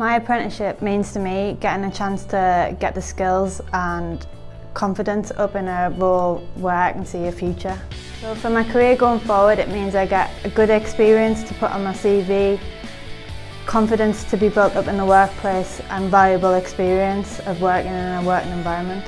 My apprenticeship means to me getting a chance to get the skills and confidence up in a role where I can see a future. So for my career going forward it means I get a good experience to put on my CV, confidence to be built up in the workplace and valuable experience of working in a working environment.